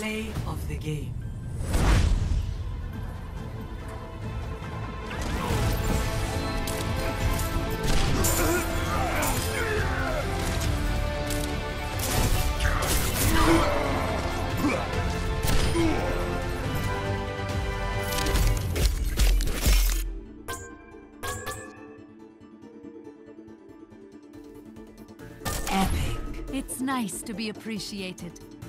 Play of the game. Epic. It's nice to be appreciated.